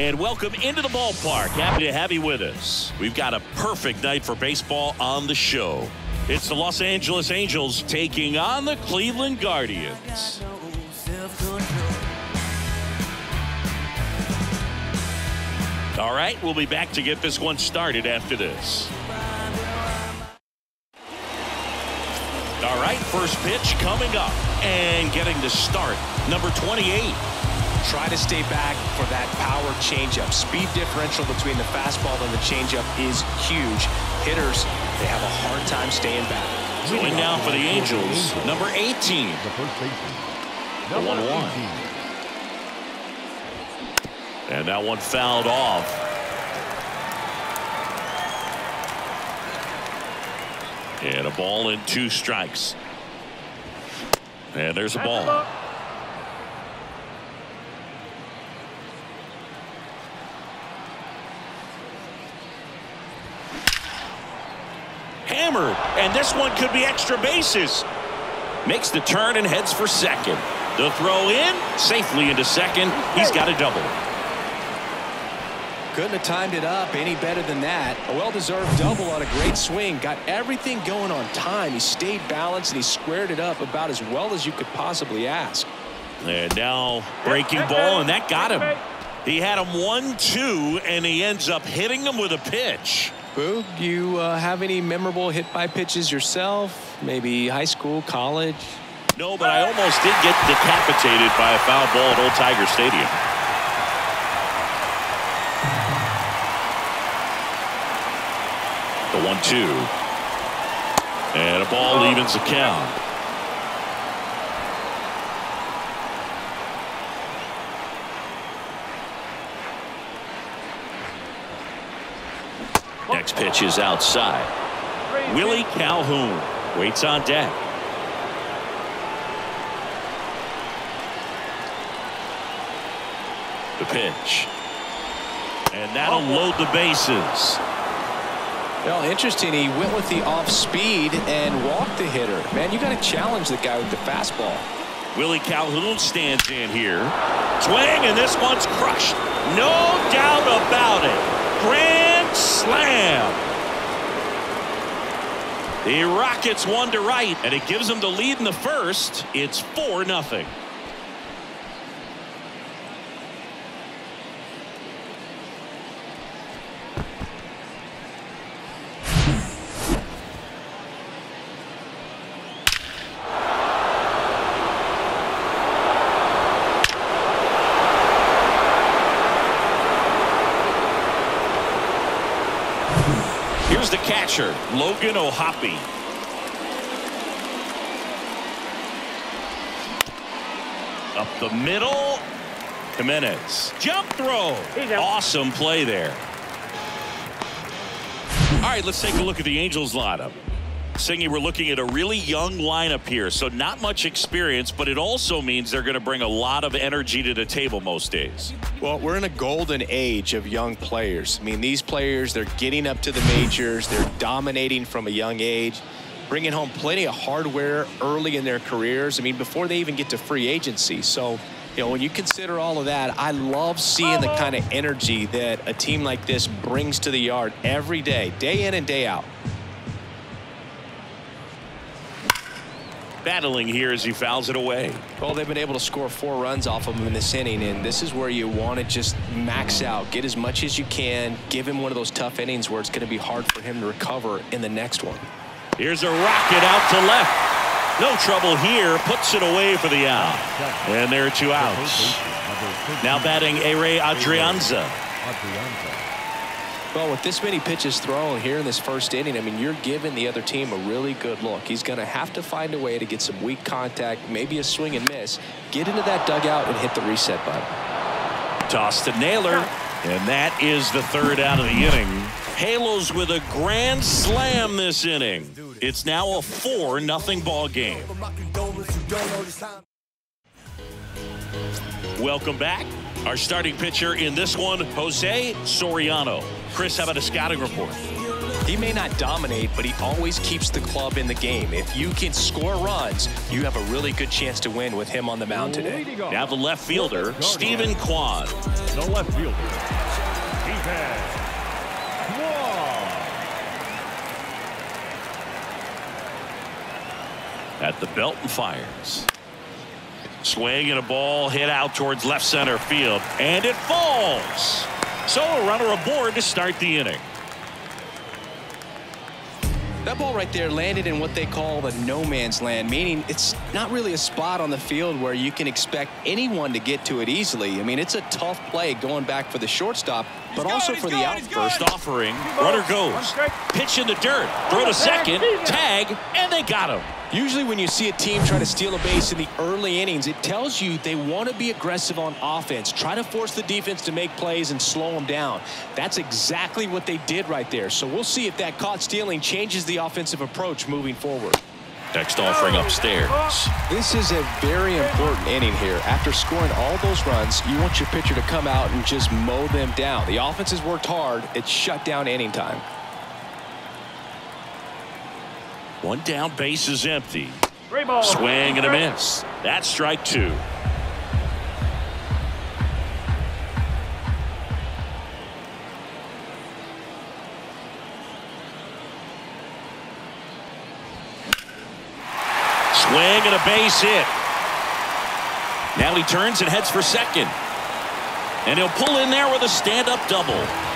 And welcome into the ballpark. Happy to have you with us. We've got a perfect night for baseball on the show. It's the Los Angeles Angels taking on the Cleveland Guardians. All right, we'll be back to get this one started after this. All right, first pitch coming up and getting the start. Number 28. Try to stay back for that power changeup. Speed differential between the fastball and the changeup is huge. Hitters, they have a hard time staying back. Going now for the Angels, number 18. The first baseman. The Number 1-1. And that one fouled off. And a ball and two strikes. And there's a ball. Hammered. And this one could be extra bases. Makes the turn and heads for second. The throw in safely into second. He's got a double. Couldn't have timed it up any better than that. A well-deserved double on a great swing. Got everything going on time. He stayed balanced and he squared it up about as well as you could possibly ask. And now breaking ball, and that got him. He had him one, two, and he ends up hitting him with a pitch. Boog, you uh, have any memorable hit by pitches yourself? Maybe high school, college? No, but I almost did get decapitated by a foul ball at Old Tiger Stadium. The one, two. And a ball evens the count. Next pitch is outside. Willie Calhoun waits on deck. The pitch. And that'll oh. load the bases. Well, interesting. He went with the off speed and walked the hitter. Man, you got to challenge the guy with the fastball. Willie Calhoun stands in here. Swing, and this one's crushed. No doubt about it. Grand slam. The Rockets one to right, and it gives them the lead in the first. It's 4 nothing. The catcher, Logan O'Hoppe. Up the middle. Gimenez. Jump throw. Awesome play there. All right, let's take a look at the Angels lineup. Singy, we're looking at a really young lineup here, so not much experience, but it also means they're going to bring a lot of energy to the table most days. Well, we're in a golden age of young players. I mean, these players, they're getting up to the majors. They're dominating from a young age, bringing home plenty of hardware early in their careers. I mean, before they even get to free agency. So, you know, when you consider all of that, I love seeing the kind of energy that a team like this brings to the yard every day, day in and day out. Battling here as he fouls it away. Well, they've been able to score four runs off of him in this inning, and this is where you want to just max out, get as much as you can, give him one of those tough innings where it's going to be hard for him to recover in the next one. Here's a rocket out to left. No trouble here. Puts it away for the out. And there are two outs. first baseman. Number 15. Now batting Ehire Adrianza. Well, with this many pitches thrown here in this first inning, I mean, you're giving the other team a really good look. He's going to have to find a way to get some weak contact, maybe a swing and miss, get into that dugout and hit the reset button. Toss to Naylor. And that is the third out of the inning. Halos with a grand slam this inning. It's now a 4 nothing ball game. Welcome back. Our starting pitcher in this one, Jose Soriano. Chris, how about a scouting report? He may not dominate, but he always keeps the club in the game. If you can score runs, you have a really good chance to win with him on the mound today. Now the left fielder, Steven Kwan. The left fielder, Steven Kwan. At the belt and fires. Swing and a ball hit out towards left center field. And it falls. So a runner aboard to start the inning. That ball right there landed in what they call the no man's land, meaning it's not really a spot on the field where you can expect anyone to get to it easily. I mean, it's a tough play going back for the shortstop, but also for the out. First offering, runner goes. Pitch in the dirt, throw to second, tag, and they got him. Usually when you see a team try to steal a base in the early innings, it tells you they want to be aggressive on offense. Try to force the defense to make plays and slow them down. That's exactly what they did right there. So we'll see if that caught stealing changes the offensive approach moving forward. Next offering upstairs. This is a very important inning here. After scoring all those runs, you want your pitcher to come out and just mow them down. The offense has worked hard. It's shut down inning time. One down, base is empty. Swing and a miss. That's strike two. Swing and a base hit. Now he turns and heads for second. And he'll pull in there with a stand-up double.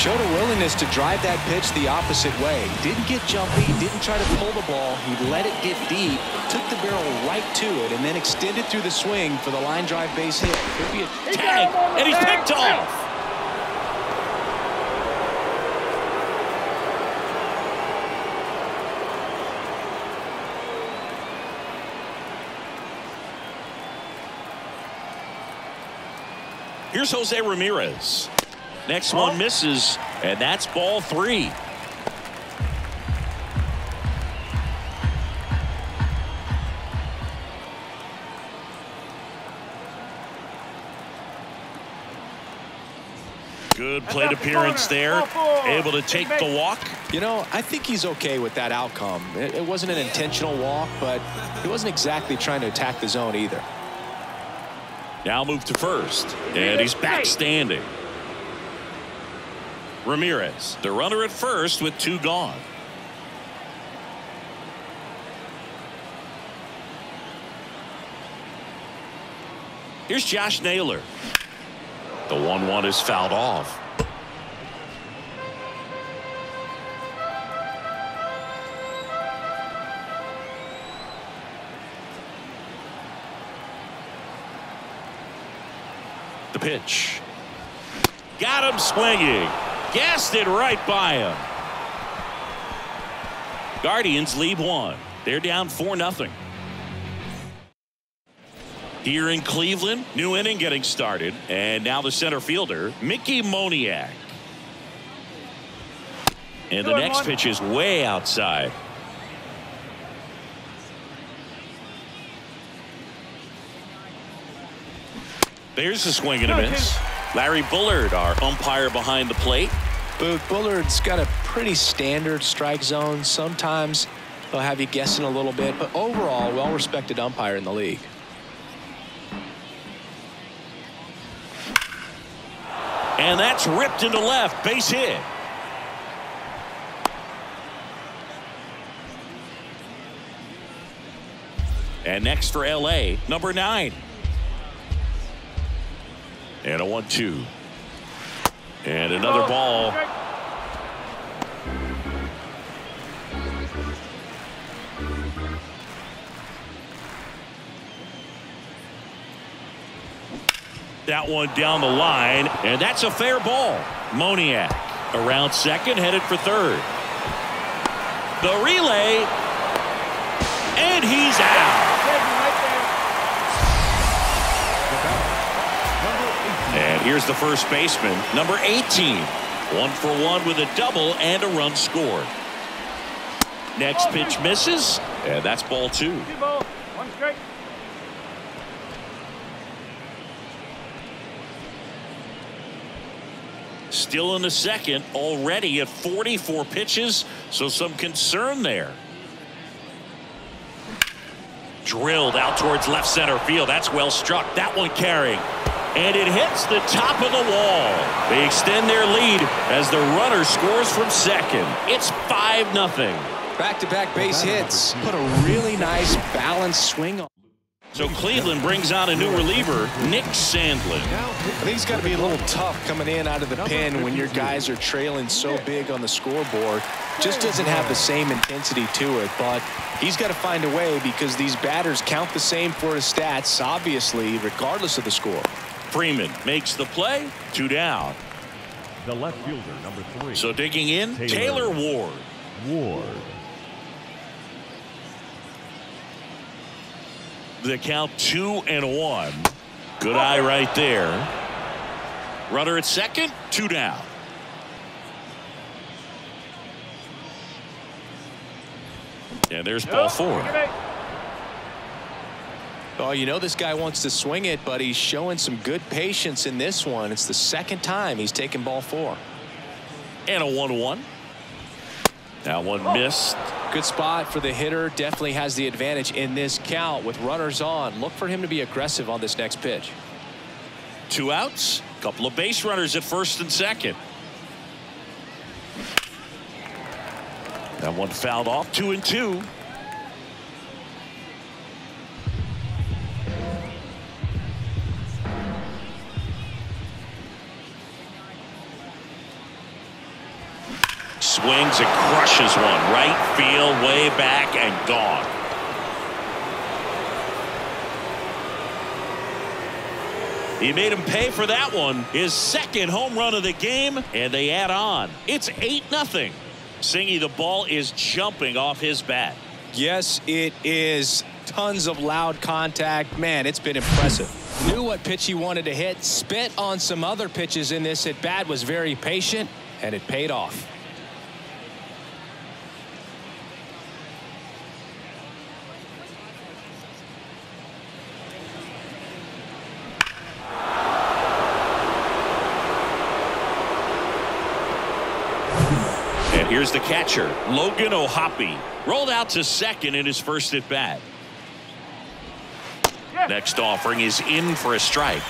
Showed a willingness to drive that pitch the opposite way. Didn't get jumpy, didn't try to pull the ball. He let it get deep, took the barrel right to it, and then extended through the swing for the line drive base hit. Could be a Tag, and he's picked off. Here's Jose Ramirez. Next one misses, and that's ball three. Good plate appearance there. Able to take the walk. You know, I think he's okay with that outcome. It, it wasn't an intentional walk, but he wasn't exactly trying to attack the zone either. Now move to first, and he's back standing. Ramirez, the runner at first with two gone. Here's Josh Naylor. The 1-1 is fouled off. The pitch. Got him swinging. Gassed it right by him. Guardians lead one. They're down 4 nothing. Here in Cleveland, new inning getting started. And now the center fielder, Mickey Moniak. And the next pitch is way outside. There's a swing and a miss. Larry Bullard, our umpire behind the plate. But Bullard's got a pretty standard strike zone. Sometimes they'll have you guessing a little bit, but overall, well-respected umpire in the league. And that's ripped into left. Base hit. And next for L.A., number nine. And a one-two. And another ball. That one down the line, and that's a fair ball. Moniak around second, headed for third. The relay, and he's out. Here's the first baseman, number 18. One for one with a double and a run scored. Next pitch misses, and that's ball two. Still in the second, already at 44 pitches, so some concern there. Drilled out towards left center field. That's well struck. That one carrying. And it hits the top of the wall. They extend their lead as the runner scores from second. It's 5 nothing. Back-to-back base hits. Put a really nice balanced swing on. So Cleveland brings out a new reliever, Nick Sandlin. I think it's got to be a little tough coming in out of the pen when your guys are trailing so big on the scoreboard. Just doesn't have the same intensity to it, but he's got to find a way because these batters count the same for his stats, obviously, regardless of the score. Freeman makes the play, two down. The left fielder, number three. So digging in, Taylor. Taylor Ward. Ward. The count two and one. Good eye right there. Runner at second, two down. And there's ball oh, four. Oh, you know this guy wants to swing it, but he's showing some good patience in this one. It's the second time he's taken ball four. And a 1-1. That one missed. Good spot for the hitter. Definitely has the advantage in this count with runners on. Look for him to be aggressive on this next pitch. Two outs. Couple of base runners at first and second. That one fouled off. Two and two. Swings and crushes one. Right field, way back and gone. He made him pay for that one. His second home run of the game, and they add on. It's 8 nothing. Singy, the ball is jumping off his bat. Yes, it is. Tons of loud contact. Man, it's been impressive. Knew what pitch he wanted to hit. Spit on some other pitches in this at bat. Was very patient, and it paid off. Here's the catcher, Logan O'Hoppe. Rolled out to second in his first at bat. Next offering is in for a strike.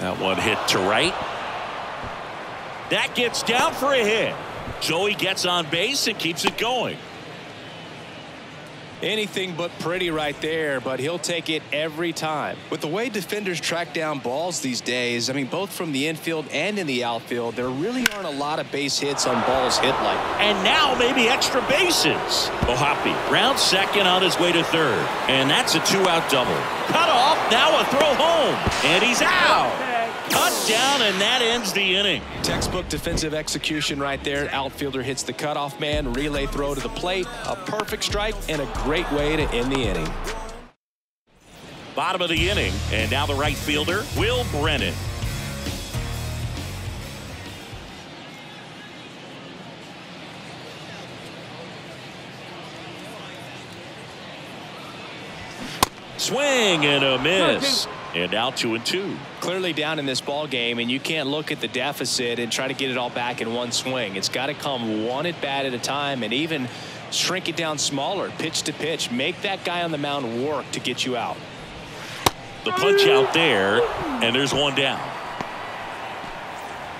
That one hit to right. That gets down for a hit. Joey gets on base and keeps it going. Anything but pretty right there, but he'll take it every time. With the way defenders track down balls these days, I mean, both from the infield and in the outfield, there really aren't a lot of base hits on balls hit like And now maybe extra bases. O'Hoppe round second on his way to third. And that's a two-out double. Cut off, now a throw home. And he's out. Cut down, and that ends the inning. Textbook defensive execution right there. Outfielder hits the cutoff man, relay throw to the plate, a perfect strike, and a great way to end the inning. Bottom of the inning, and now the right fielder, Will Brennan. Swing and a miss. And now two and two. Clearly down in this ball game, and you can't look at the deficit and try to get it all back in one swing. It's got to come one at bat at a time, and even shrink it down smaller, pitch to pitch. Make that guy on the mound work to get you out. The punch out there, and there's one down.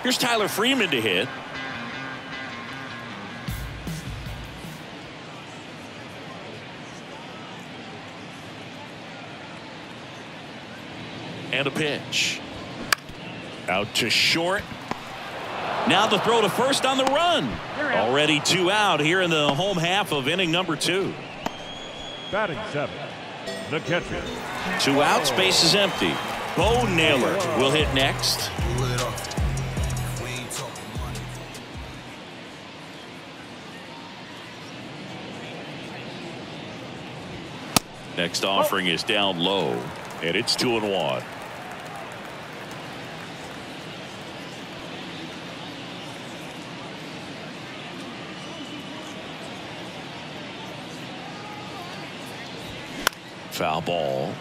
Here's Tyler Freeman to hit. And a pitch. Out to short. Now the throw to first on the run. Already two out here in the home half of inning number two. Batting seven. The catcher. Two outs, base is empty. Bo Naylor will hit next. Next offering is down low, and it's two and one. Foul ball.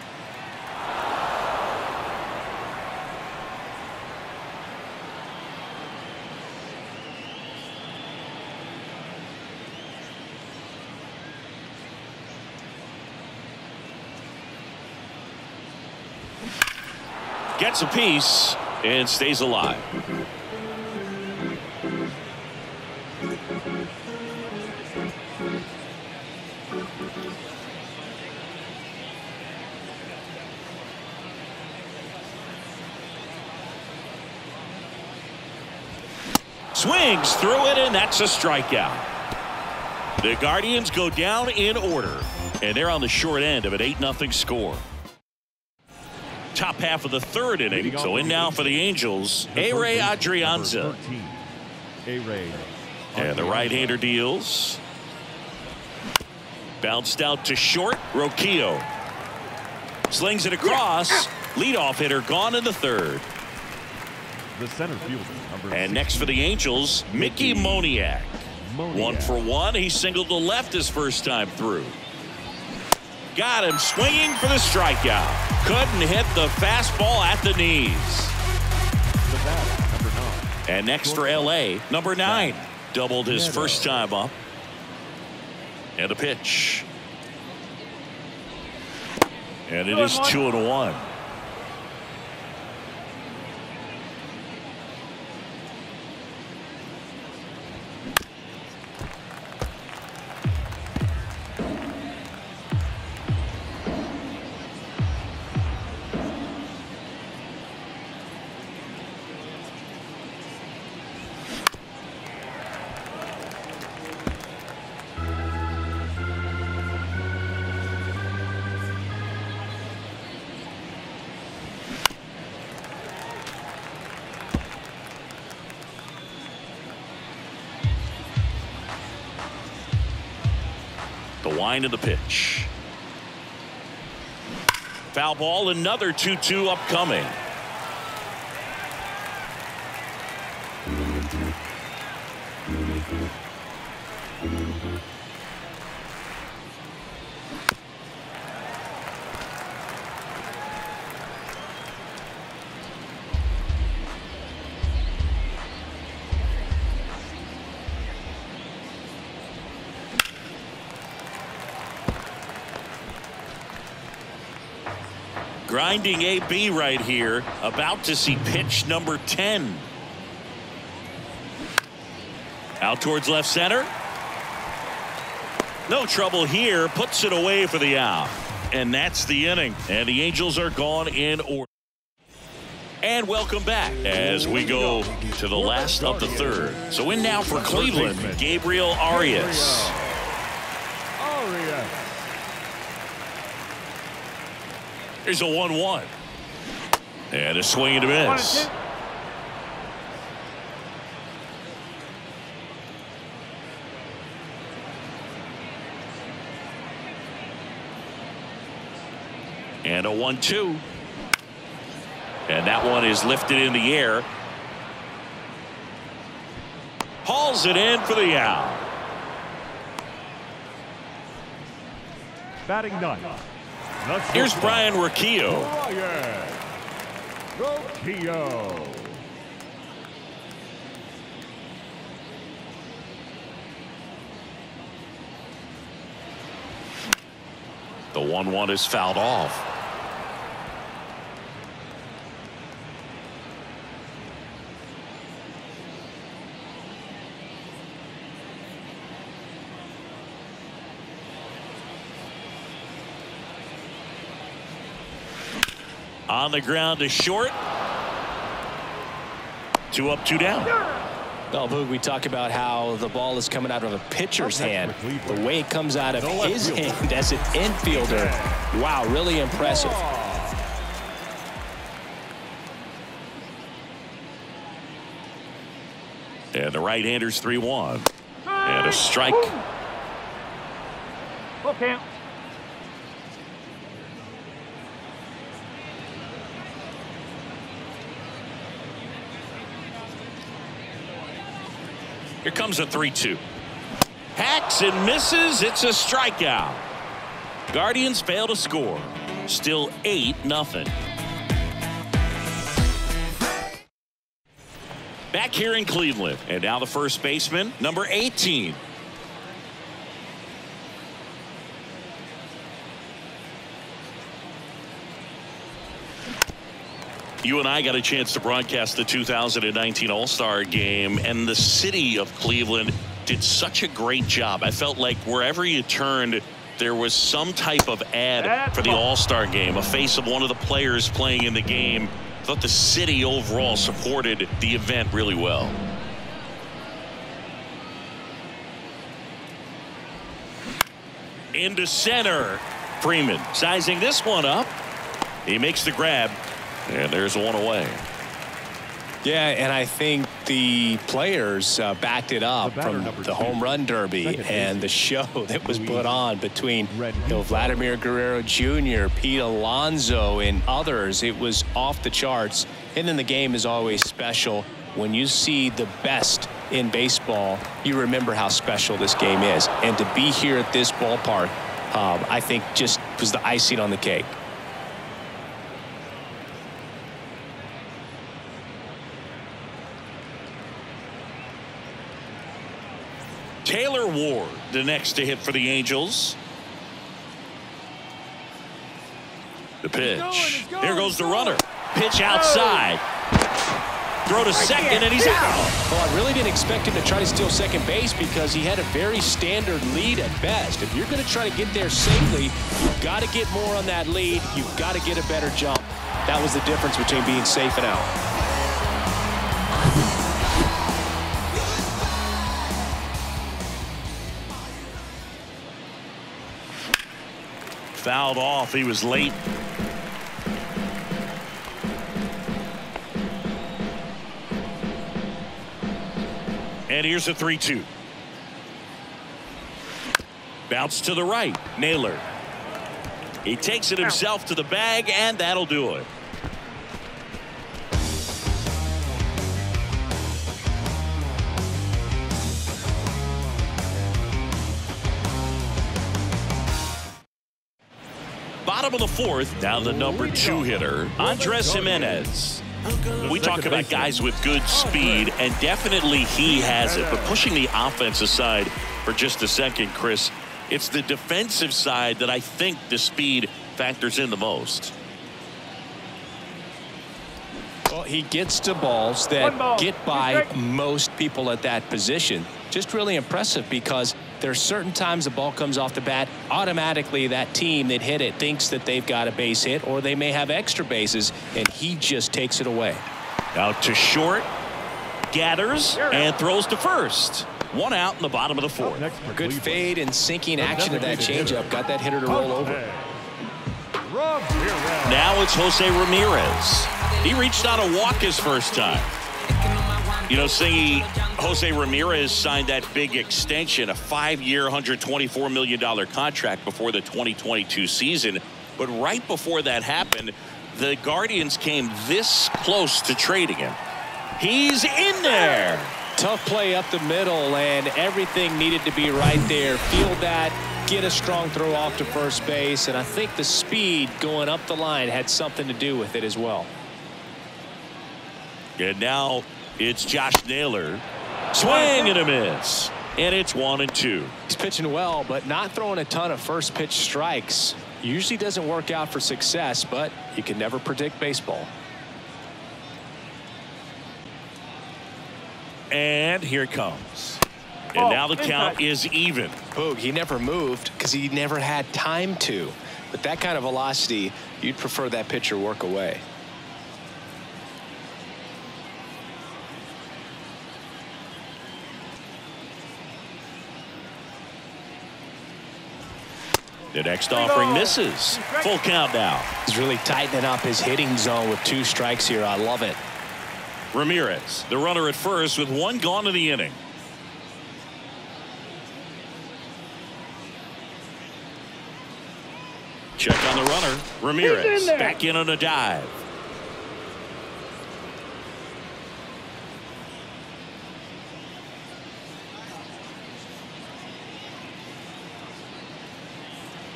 Gets a piece and stays alive. And that's a strikeout. The Guardians go down in order, and they're on the short end of an 8 0 score. Top half of the third inning, so in now for the Angels, Ehire Adrianza. And the right-hander deals. Bounced out to short, Rocchio. Slings it across. Leadoff hitter gone in the third. The center fielder, number And next for the Angels, Mickey Moniak. One for one. He singled to left his first time through. Got him swinging for the strikeout. Couldn't hit the fastball at the knees. The batter, number nine. And next for LA, number nine. Doubled his first time up. And a pitch. And it is two and one. Wind of the pitch. Foul ball, another 2 2 upcoming. Grinding AB right here. About to see pitch number 10. Out towards left center. No trouble here. Puts it away for the out. And that's the inning. And the Angels are gone in order. And welcome back as we go to the last of the third. So in now for Cleveland, Gabriel Arias. Arias. Here's a 1 1. And a swing and a miss. And a 1 2. And that one is lifted in the air. Hauls it in for the out. Batting ninth. Here's Brayan Rocchio. Rocchio. The 1 1 is fouled off. On the ground to short. Two up, two down. Well, Boog, we talk about how the ball is coming out of a pitcher's hand. The way it comes out of his hand as an infielder. Wow, really impressive. And the right hander's 3 1. And a strike. Full count. Here comes a 3 2. Hacks and misses. It's a strikeout. Guardians fail to score. Still 8 nothing. Back here in Cleveland. And now the first baseman, number 18. You and I got a chance to broadcast the 2019 All-Star game and the city of Cleveland did such a great job. I felt like wherever you turned there was some type of ad for the All-Star game, a face of one of the players playing in the game. I thought the city overall supported the event really well. Into center. Freeman sizing this one up. He makes the grab. And there's one away. Yeah, and I think the players uh, backed it up from the home run derby and the show that was put on between you know, Vladimir Guerrero Jr., Pete Alonso, and others. It was off the charts. And then the game is always special. When you see the best in baseball, you remember how special this game is. And to be here at this ballpark, um, I think just was the icing on the cake. Taylor Ward, the next to hit for the Angels. The pitch. Here goes the runner. Pitch outside. Throw to second, and he's out. Well, I really didn't expect him to try to steal second base because he had a very standard lead at best. If you're going to try to get there safely, you've got to get more on that lead. You've got to get a better jump. That was the difference between being safe and out. Fouled off. He was late. And here's a 3 2. Bounce to the right. Naylor. He takes it himself to the bag, and that'll do it. Bottom of the fourth, Now the number two hitter, Andres Gimenez. We talk about guys with good speed, and definitely he has it. But pushing the offense aside for just a second, Chris, it's the defensive side that I think the speed factors in the most. Well, he gets to balls that get by most people at that position. Just really impressive because there's certain times the ball comes off the bat, automatically that team that hit it thinks that they've got a base hit or they may have extra bases, and he just takes it away. Out to short, gathers, and throws to first. One out in the bottom of the fourth. Good fade and sinking action of that changeup. Got that hitter to roll over. Now it's Jose Ramirez. He reached out a walk his first time. You know, Singy, Jose Ramirez signed that big extension, a five-year, $124 million contract before the 2022 season. But right before that happened, the Guardians came this close to trading him. He's in there. Tough play up the middle, and everything needed to be right there. Feel that, get a strong throw off to first base, and I think the speed going up the line had something to do with it as well. And now it's Josh Naylor. Swing and a miss. And it's one and two. He's pitching well, but not throwing a ton of first pitch strikes. Usually doesn't work out for success, but you can never predict baseball. And here it comes. And oh, now the count is even. Boog, he never moved because he never had time to. But that kind of velocity, you'd prefer that pitcher work away. The next offering misses. Full count now. He's really tightening up his hitting zone with two strikes here. I love it. Ramirez, the runner at first with one gone in the inning. Check on the runner. Ramirez in back in on a dive.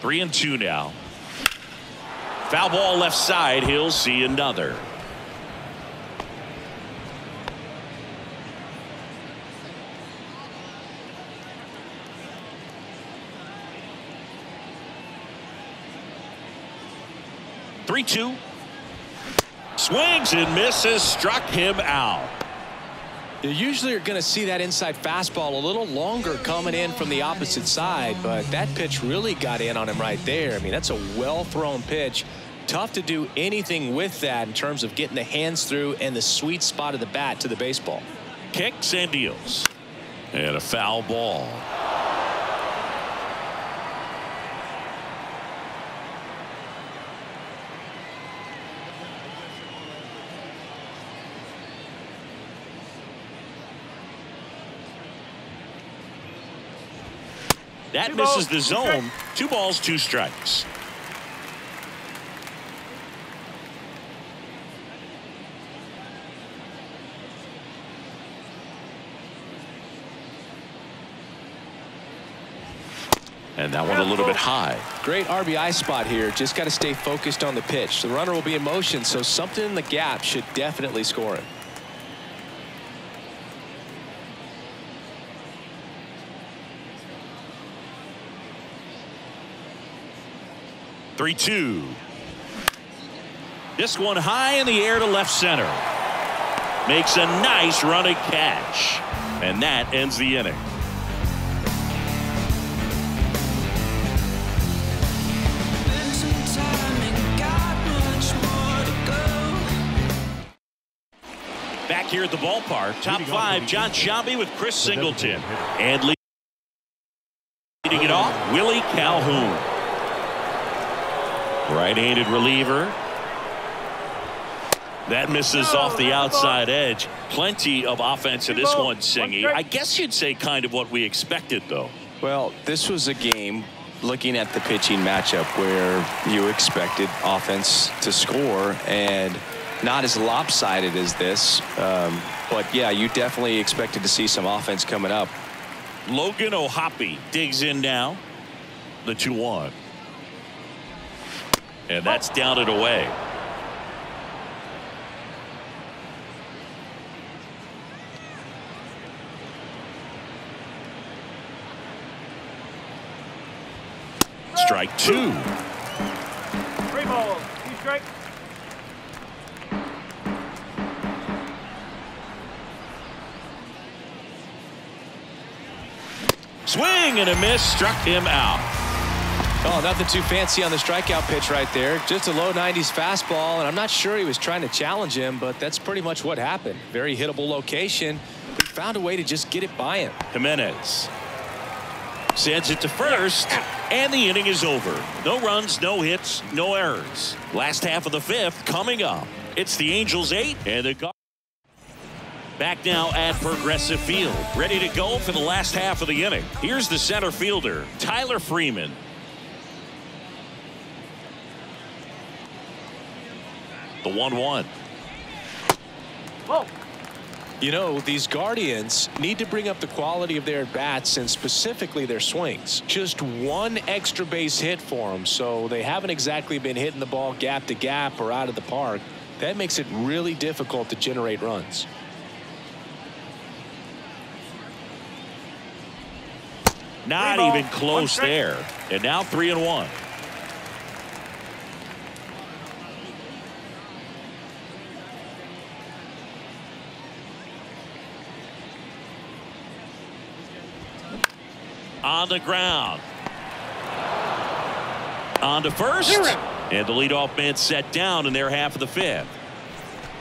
Three and two now. Foul ball left side. He'll see another. Three two. Swings and misses. Struck him out. You usually are going to see that inside fastball a little longer coming in from the opposite side, but that pitch really got in on him right there. I mean, that's a well-thrown pitch. Tough to do anything with that in terms of getting the hands through and the sweet spot of the bat to the baseball. Kicks and deals. And a foul ball. That Two misses balls, the two zone. Two balls, two strikes. And that one a little bit high. Great RBI spot here. Just got to stay focused on the pitch. The runner will be in motion, so something in the gap should definitely score it. Three two. This one high in the air to left center. Makes a nice running catch. And that ends the inning. Back here at the ballpark, top five, Jon Sciambi with Chris Singleton. And leading it off, Willie Calhoun. Right-handed reliever. That misses off the outside edge. Plenty of offense in this one, Singy. I guess you'd say kind of what we expected, though. Well, this was a game looking at the pitching matchup where you expected offense to score and not as lopsided as this. Um, but yeah, you definitely expected to see some offense coming up. Logan O'Hoppe digs in now. The 2-1. And that's down and away. Strike two. Three balls, two strikes. Swing and a miss struck him out. Oh, nothing too fancy on the strikeout pitch right there. Just a low 90s fastball, and I'm not sure he was trying to challenge him, but that's pretty much what happened. Very hittable location. He found a way to just get it by him. Gimenez sends it to first, and the inning is over. No runs, no hits, no errors. Last half of the fifth coming up. It's the Angels eight and the. Back now at Progressive Field, ready to go for the last half of the inning. Here's the center fielder, Tyler Freeman. The 1 1. Whoa. You know, these Guardians need to bring up the quality of their bats and specifically their swings. Just one extra base hit for them, so they haven't exactly been hitting the ball gap to gap or out of the park. That makes it really difficult to generate runs. Not even close there. And now 3 and 1. On the ground. On to first. And the leadoff man set down in their half of the fifth.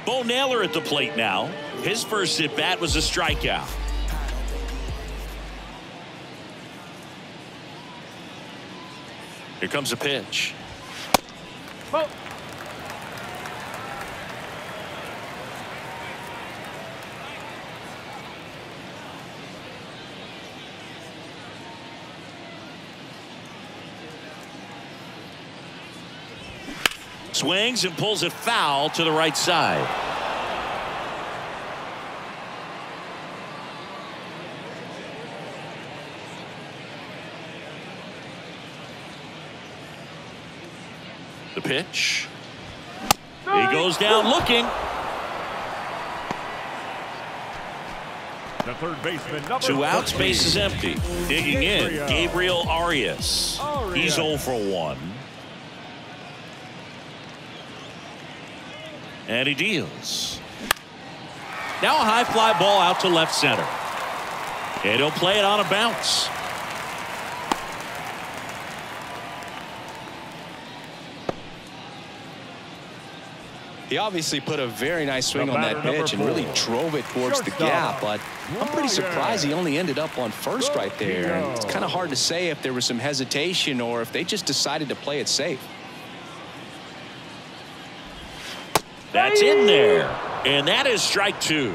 Bo Naylor at the plate now. His first at bat was a strikeout. Here comes a pitch. Whoa. Swings and pulls it foul to the right side. The pitch. He goes down looking. The third baseman, number Two outs, 13. base is empty. Digging in, Gabriel Arias. He's 0 for 1. And he deals. Now a high fly ball out to left center. And he'll play it on a bounce. He obviously put a very nice swing on that number pitch and really drove it towards the gap. But I'm pretty surprised he only ended up on first right there. And it's kind of hard to say if there was some hesitation or if they just decided to play it safe. That's in there. And that is strike two.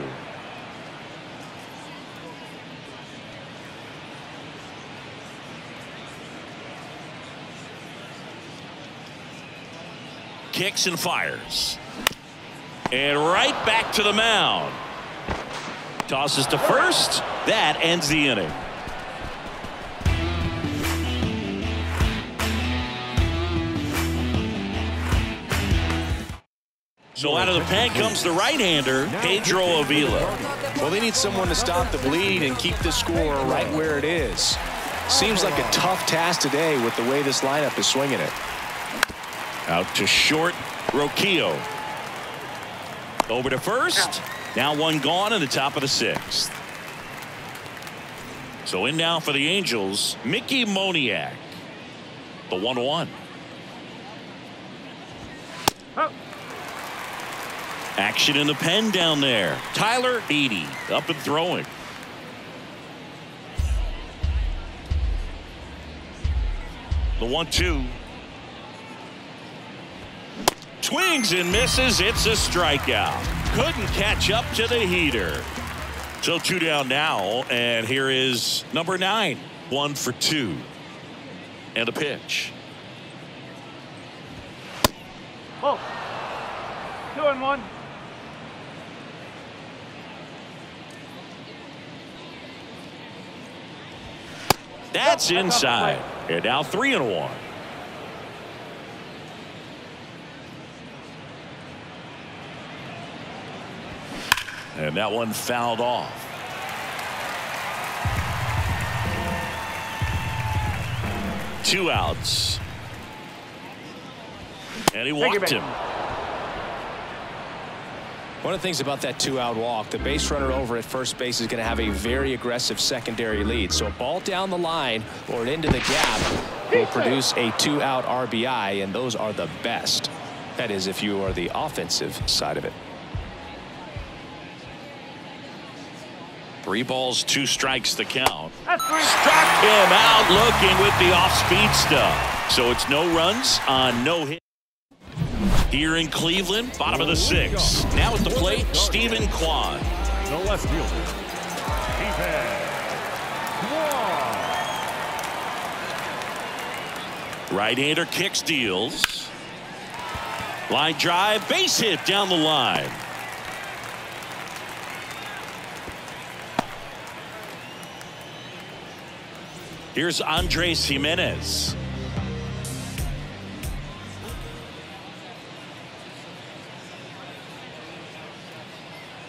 Kicks and fires. And right back to the mound. Tosses to first. That ends the inning. So out of the pen comes the right-hander, Pedro Avila. Well, they need someone to stop the bleed and keep the score right where it is. Seems like a tough task today with the way this lineup is swinging it. Out to short, Rocchio. Over to first. Now one gone in the top of the sixth. So in now for the Angels, Mickey Moniak. The 1-1. Action in the pen down there. Tyler Beede up and throwing. The 1-2. Swings and misses. It's a strikeout. Couldn't catch up to the heater. So two down now, and here is number nine. One for two. And a pitch. Oh. Two and one. That's Yep, that's off the inside. And now three and one. And that one fouled off. Two outs. And he walked him. One of the things about that two-out walk, the base runner over at first base is going to have a very aggressive secondary lead. So a ball down the line or into the gap will produce a two-out RBI, and those are the best. That is, if you are the offensive side of it. Three balls, two strikes to count. That's. Struck him out looking with the off-speed stuff. So it's no runs on no hit. Here in Cleveland, bottom of the sixth. Now at the plate, Steven Kwan. The left fielder, Steven Kwan. Right-hander kicks, deals. Line drive, base hit down the line. Here's Andres Gimenez.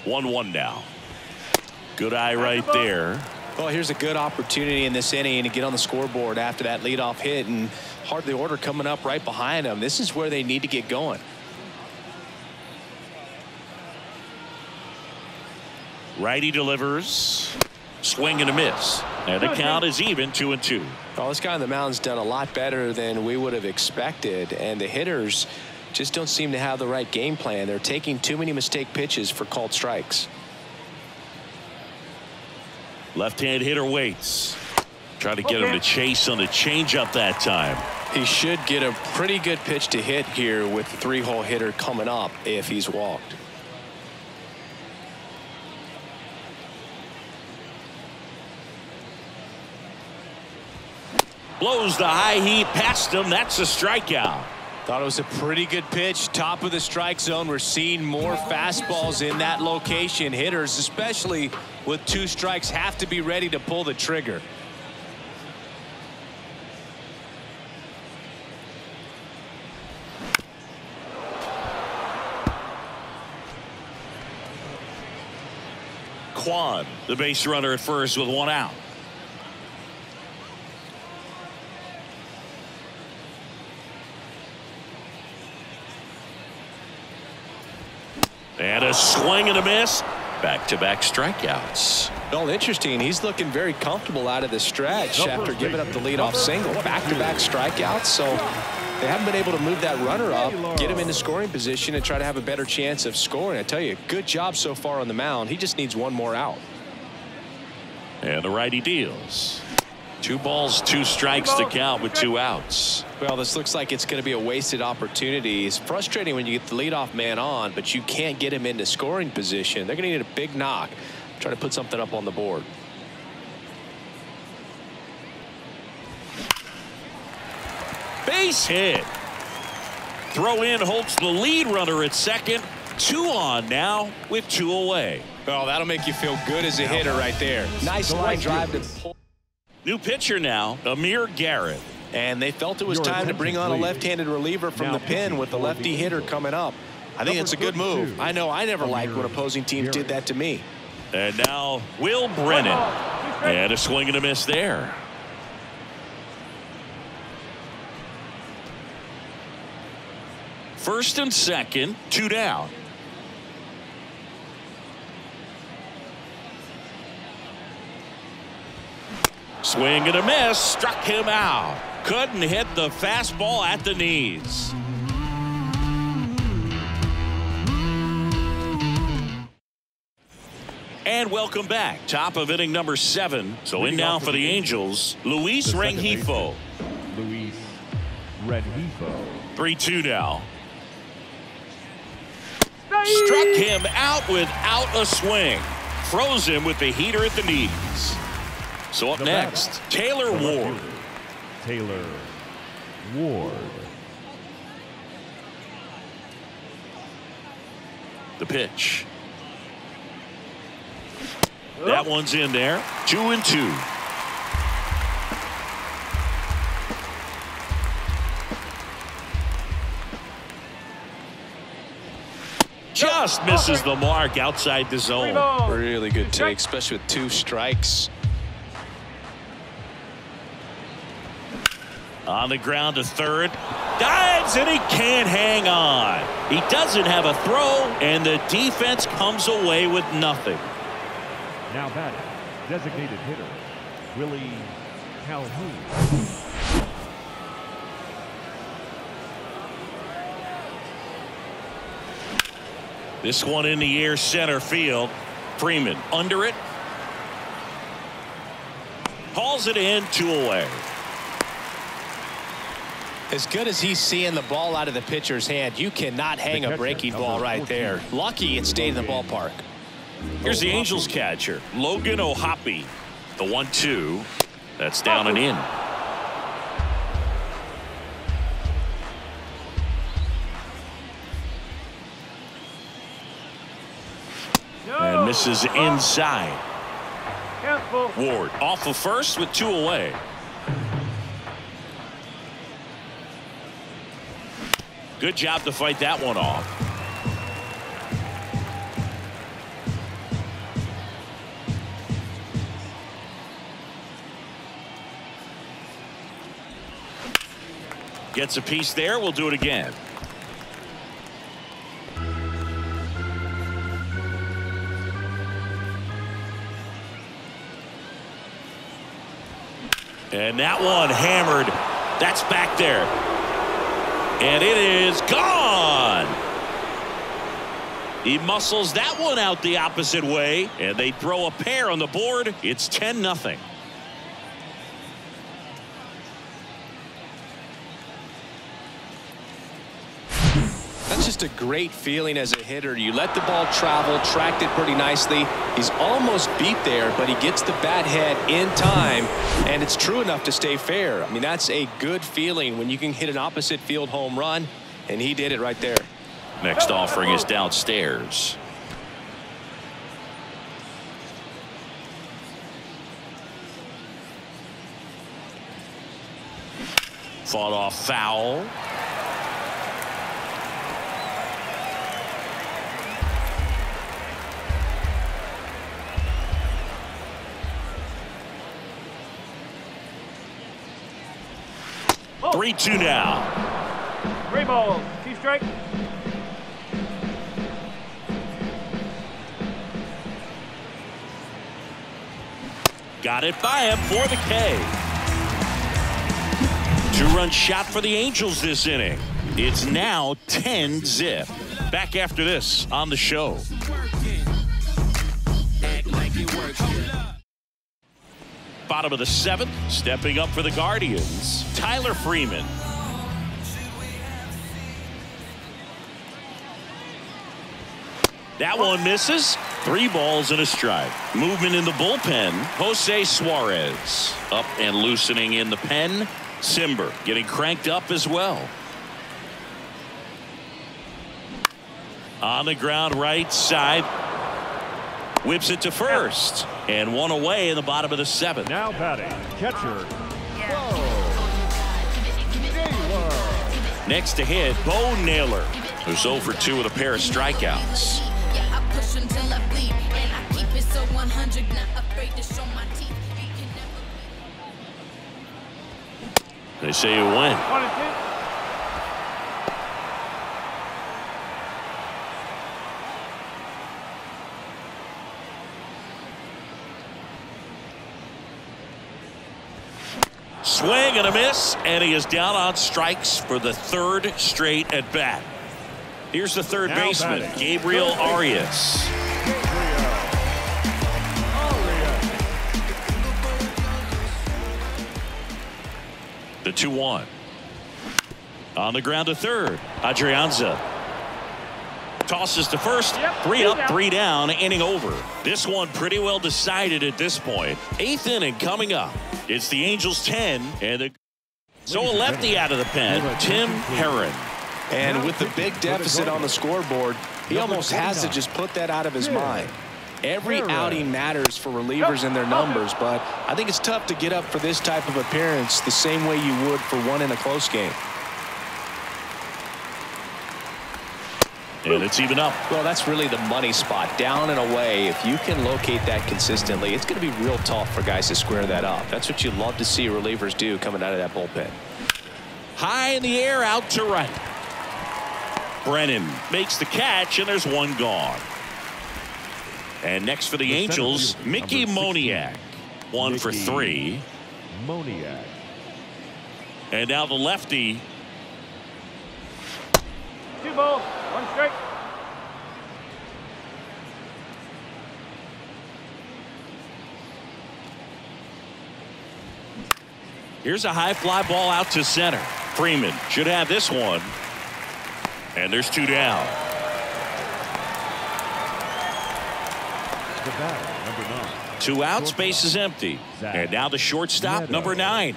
One-one now. Good eye right there. Well, here's a good opportunity in this inning to get on the scoreboard after that leadoff hit and hardly order coming up right behind them. This is where they need to get going. Righty delivers. Swing and a miss. And the count is even two and two. Well, this guy on the mound's done a lot better than we would have expected, and the hitters just don't seem to have the right game plan. They're taking too many mistake pitches for called strikes. Left-hand hitter waits. Trying to get him to chase on the changeup that time. He should get a pretty good pitch to hit here with the three-hole hitter coming up if he's walked. Blows the high heat past him. That's a strikeout. Thought it was a pretty good pitch, top of the strike zone. We're seeing more fastballs in that location. Hitters, especially with two strikes, have to be ready to pull the trigger. Kwan, the base runner at first with one out. And a swing and a miss. Back-to-back strikeouts. Well, interesting. He's looking very comfortable out of the stretch Number after giving up the three. leadoff single. Back-to-back strikeouts. So they haven't been able to move that runner up, get him into scoring position, and try to have a better chance of scoring. I tell you, good job so far on the mound. He just needs one more out. And the righty deals. Two balls, two strikes to count with two outs. Well, this looks like it's going to be a wasted opportunity. It's frustrating when you get the leadoff man on, but you can't get him into scoring position. They're going to need a big knock. Try to put something up on the board. Base hit. Throw in Holtz the lead runner at second. Two on now with two away. Well, that'll make you feel good as a hitter right there. Nice line drive to pull. New pitcher now, Amir Garrett. And they felt it was Your time to bring on a left-handed reliever from Now the pen pitching with the lefty hitter coming up. I think it's a good move. I know I never liked when opposing teams did that to me. And now Will Brennan. And a swing and a miss there. First and second, two down. Swing and a miss, struck him out. Couldn't hit the fastball at the knees. And welcome back. Top of inning number seven. So in now for the Angels, Luis The Rengifo. Luis Rengifo. 3 2 now. Struck him out without a swing. Froze him with the heater at the knees. So up The batter. next, Taylor Ward. Taylor Ward. The pitch. That one's in there. Two and two. Just misses the mark outside the zone. Really good take, especially with two strikes. On the ground to third. Dives and he can't hang on. He doesn't have a throw and the defense comes away with nothing. Now batting, designated hitter, Willie Calhoun. This one in the air center field. Freeman under it. Hauls it in two away. As good as he's seeing the ball out of the pitcher's hand, you cannot hang a breaking ball right there. Lucky it stayed in the ballpark. Here's the Angels catcher, Logan O'Hoppe. The one two. That's down and in. And misses inside. Ward off of first with two away. Good job to fight that one off. Gets a piece there. We'll do it again. And that one hammered. That's back there. And it is gone. He muscles that one out the opposite way, and they throw a pair on the board. It's 10 nothing. That's just a great feeling as a hitter. You let the ball travel, tracked it pretty nicely. He's almost beat there, but he gets the bat head in time, and it's true enough to stay fair. I mean, that's a good feeling when you can hit an opposite field home run, and he did it right there. Next offering is downstairs. Fought off foul. 3-2 now. Three balls. Two strike. Got it by him for the K. Two-run shot for the Angels this inning. It's now 10 zip. Back after this on the show. Bottom of the seventh, stepping up for the Guardians, Tyler Freeman. That one misses. Three balls and a strike. Movement in the bullpen. Jose Suarez up and loosening in the pen. Cimber getting cranked up as well. On the ground right side. Whips it to first. And one away in the bottom of the seventh. Now batting, catcher, Next to hit, Bo Naylor, who's oh over 2 with a pair of strikeouts. They say push until I bleed, and I keep it so 100, not afraid to show my teeth. You can never They say you win. One and two. Swing and a miss, and he is down on strikes for the third straight at bat. Here's the third Now baseman. Gabriel Arias. The 2 1. On the ground to third, Adrianza. Tosses to first, Yep, three up, down. three down, inning over. This one pretty well decided at this point. Eighth inning coming up. It's the Angels 10 and the so a lefty out of the pen, Tim Herrin. And with the big deficit on the scoreboard, he almost has to just put that out of his mind. Every outing matters for relievers and their numbers, but I think it's tough to get up for this type of appearance the same way you would for one in a close game. And it's even up. Well, that's really the money spot. Down and away, if you can locate that consistently, it's going to be real tough for guys to square that up. That's what you love to see relievers do coming out of that bullpen. High in the air, out to right. Brennan makes the catch, and there's one gone. And next for the, The Angels, Mickey number 16, Moniak. One for three. Moniak. And now the lefty. Two balls. One strike. Here's a high fly ball out to center. Freeman should have this one. And there's two down. Batter, number nine. Two out, space is empty. And now the shortstop, number nine.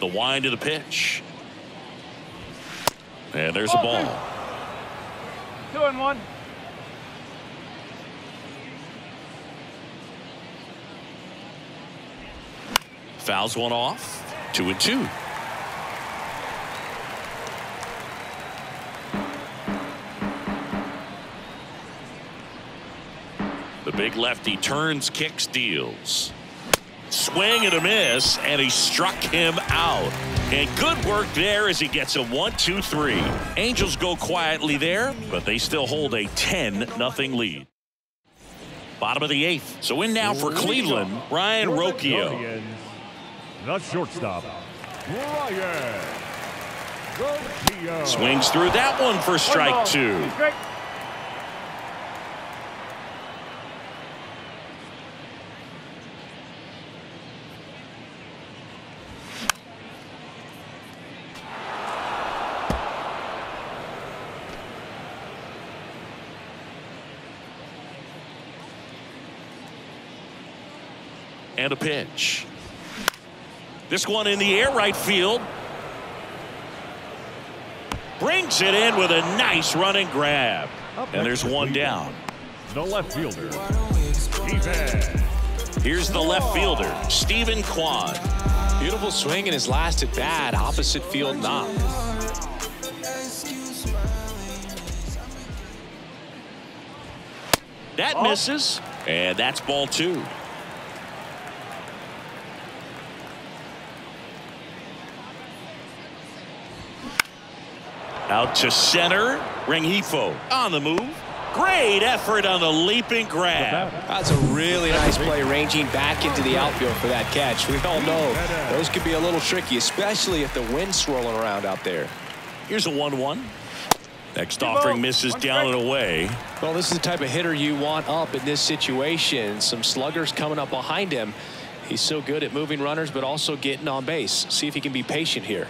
The wind to the pitch. And there's a ball. Two and one. Fouls one off. Two and two. The big lefty turns, kicks, deals. Swing and a miss, and he struck him out. And good work there as he gets a one, two, three. Angels go quietly there, but they still hold a 10 nothing lead. Bottom of the eighth. So in now for Cleveland, Brayan Rocchio. The shortstop, Brayan Rocchio. Swings through that one for strike two. And a pitch. This one in the air right field. Brings it in with a nice running grab. And there's one down. The left fielder, Here's the left fielder, Steven Kwan. Beautiful swing in his last at bat, opposite field knock. That misses. And that's ball two. Out to center. Rengifo on the move. Great effort on the leaping grab. That's a really nice play ranging back into the outfield for that catch. We all know those could be a little tricky, especially if the wind's swirling around out there. Here's a 1-1. Next offering misses down and away. Well, this is the type of hitter you want up in this situation. Some sluggers coming up behind him. He's so good at moving runners, but also getting on base. See if he can be patient here.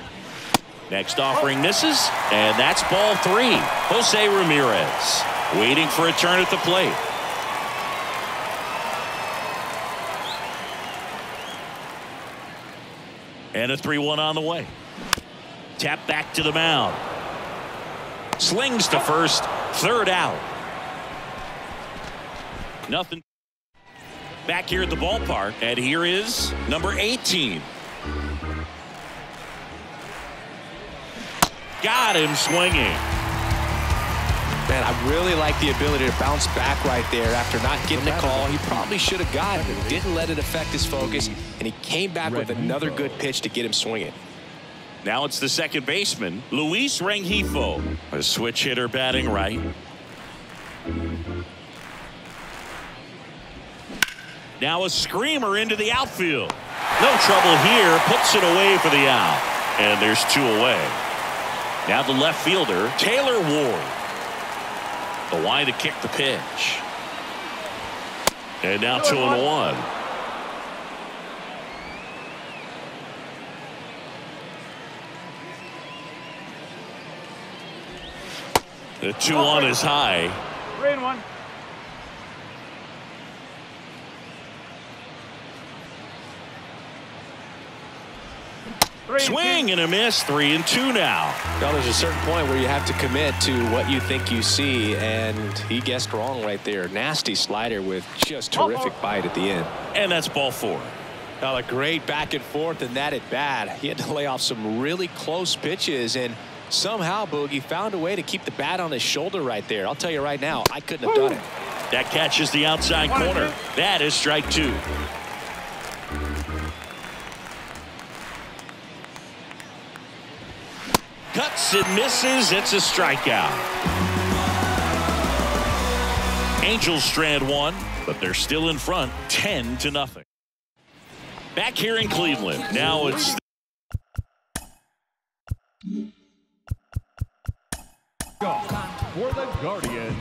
Next offering misses, and that's ball three. Jose Ramirez waiting for a turn at the plate. And a 3-1 on the way. Tap back to the mound. Slings to first, third out. Nothing. Back here at the ballpark, and here is number 18. Got him swinging. Man, I really like the ability to bounce back right there after not getting the call. He probably should have gotten it, didn't let it affect his focus, and he came back with another good pitch to get him swinging. Now it's the second baseman, Luis Rengifo, a switch hitter batting right. Now a screamer into the outfield. No trouble here, puts it away for the out. And there's two away. Now the left fielder, Taylor Ward. The why to kick the pitch. And now two and one. The two on is high. Three and one. Three Swing two. and a miss. Three and two now. Now, there's a certain point where you have to commit to what you think you see, and he guessed wrong right there. Nasty slider with just terrific bite at the end. And that's ball four. Now, a great back and forth, and that at bat. He had to lay off some really close pitches, and somehow Boogie found a way to keep the bat on his shoulder right there. I'll tell you right now, I couldn't have done it. That catches the outside corner. That is strike two. And misses. It's a strikeout. Angels strand one, but they're still in front 10 to nothing. Back here in Cleveland. Now it's For the Guardians,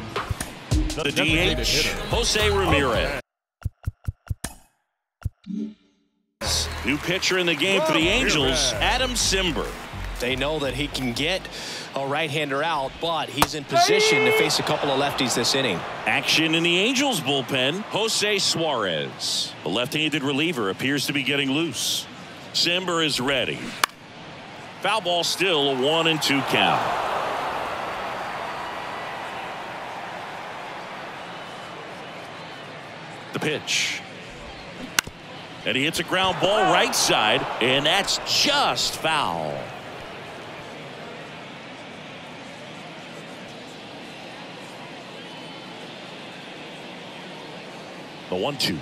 the DH. Jose Ramirez. New pitcher in the game for the Angels, Adam Cimber. They know that he can get a right-hander out, but he's in position to face a couple of lefties this inning. Action in the Angels bullpen, Jose Suarez. The left-handed reliever appears to be getting loose. Cimber is ready. Foul ball still a one and two count. The pitch. And he hits a ground ball right side, and that's just foul. The one two.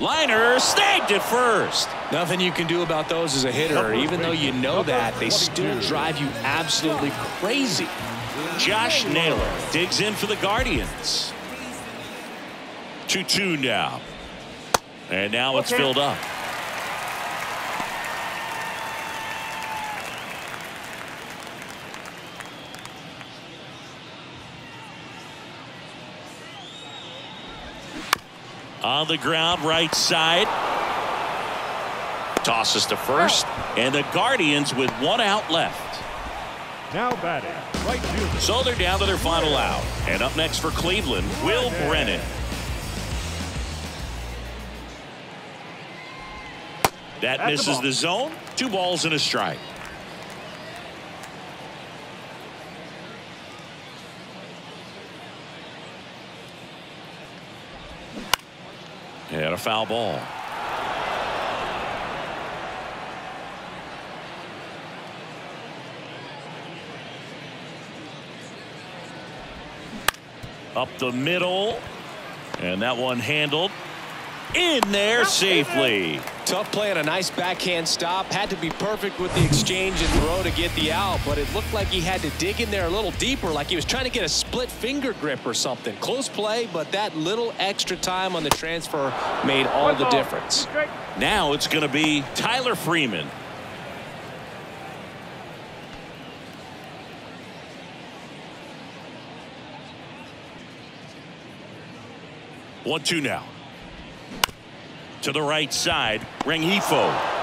Liner snagged at first. Nothing you can do about those as a hitter. Even though you know that, they still drive you absolutely crazy. Josh Naylor digs in for the Guardians. 2 2 now. And now it's Okay. filled up. On the ground, right side. Tosses to first. Oh. And the Guardians with one out left. now batting, right fielder. So they're down to their final out. And up next for Cleveland, Will Brennan. That misses the zone. Two balls and a strike. A foul ball. Up the middle. And that one handled in there safely. Tough play and a nice backhand stop. Had to be perfect with the exchange and throw to get the out, but it looked like he had to dig in there a little deeper, like he was trying to get a split finger grip or something. Close play, but that little extra time on the transfer made all the difference. Now it's going to be Tyler Freeman. One two now. To the right side, Rengifo.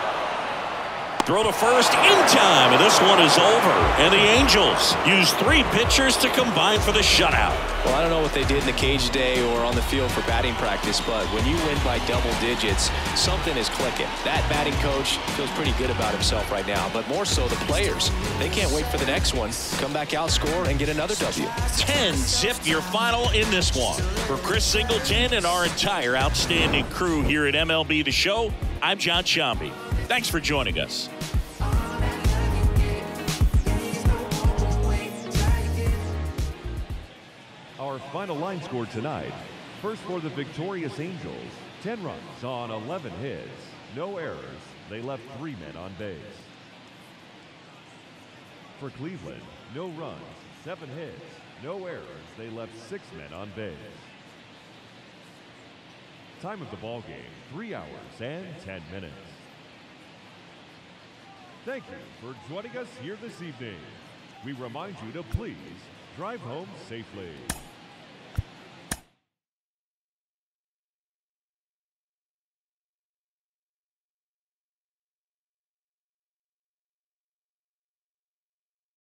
Throw to first in time, and this one is over. And the Angels use three pitchers to combine for the shutout. Well, I don't know what they did in the cage today or on the field for batting practice, but when you win by double digits, something is clicking. That batting coach feels pretty good about himself right now, but more so the players. They can't wait for the next one. Come back out, score, and get another W. 10 zip your final in this one. For Chris Singleton and our entire outstanding crew here at MLB The Show, I'm Jon Sciambi. Thanks for joining us. Our final line score tonight. First for the victorious Angels, 10 runs on 11 hits, no errors. They left three men on base. For Cleveland, no runs, seven hits, no errors. They left six men on base. Time of the ball game, three hours and 10 minutes. Thank you for joining us here this evening. We remind you to please drive home safely.